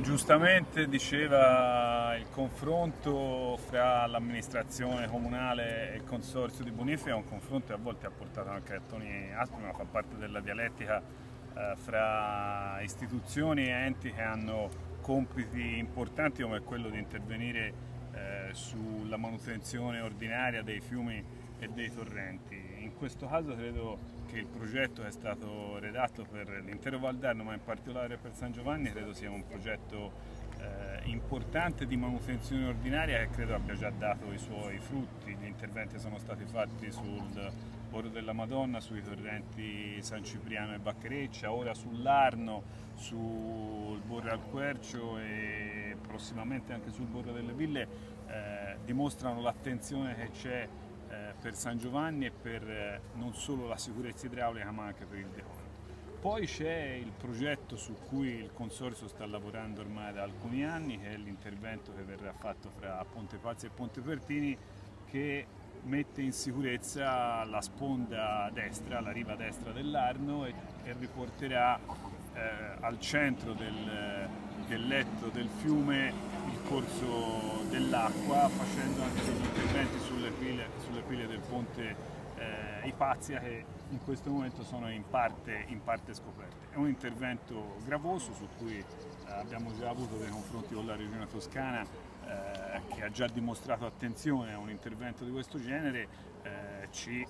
Giustamente diceva il confronto fra l'amministrazione comunale e il consorzio di bonifica è un confronto che a volte ha portato anche a toni aspri, ma fa parte della dialettica eh, fra istituzioni e enti che hanno compiti importanti come quello di intervenire eh, sulla manutenzione ordinaria dei fiumi e dei torrenti. In questo caso credo che il progetto che è stato redatto per l'intero Valdarno, ma in particolare per San Giovanni, credo sia un progetto eh, importante di manutenzione ordinaria che credo abbia già dato i suoi frutti. Gli interventi sono stati fatti sul Borro della Madonna, sui torrenti San Cipriano e Bacchereccia, ora sull'Arno, sul Borro al Quercio e prossimamente anche sul Borro delle Ville, eh, dimostrano l'attenzione che c'è eh, per San Giovanni e per eh, non solo la sicurezza idraulica ma anche per il decollo. Poi c'è il progetto su cui il Consorzio sta lavorando ormai da alcuni anni, che è l'intervento che verrà fatto fra Ponte Pazzi e Ponte Pertini, che mette in sicurezza la sponda destra, la riva destra dell'Arno e, e riporterà eh, al centro del, del letto del fiume il corso dell'acqua facendo anche degli interventi sulle pile, sulle pile del ponte eh, Ipazia che in questo momento sono in parte, in parte, scoperte. È un intervento gravoso su cui eh, abbiamo già avuto dei confronti con la regione toscana eh, che ha già dimostrato attenzione a un intervento di questo genere, eh, ci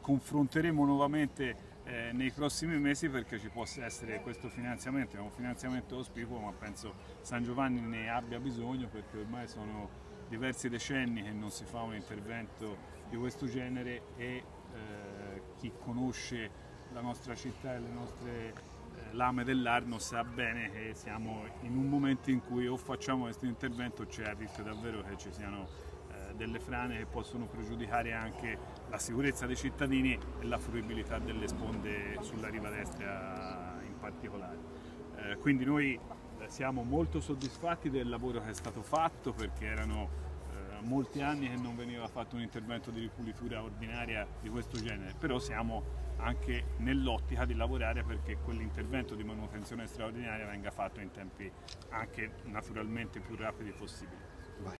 confronteremo nuovamente eh, nei prossimi mesi perché ci possa essere questo finanziamento, è un finanziamento ospicuo ma penso San Giovanni ne abbia bisogno perché ormai sono diversi decenni che non si fa un intervento di questo genere e eh, chi conosce la nostra città e le nostre eh, lame dell'Arno sa bene che siamo in un momento in cui o facciamo questo intervento o c'è a rischio davvero che ci siano delle frane che possono pregiudicare anche la sicurezza dei cittadini e la fruibilità delle sponde sulla riva destra in particolare. Eh, quindi noi eh, siamo molto soddisfatti del lavoro che è stato fatto perché erano eh, molti anni che non veniva fatto un intervento di ripulitura ordinaria di questo genere, però siamo anche nell'ottica di lavorare perché quell'intervento di manutenzione straordinaria venga fatto in tempi anche naturalmente più rapidi possibili.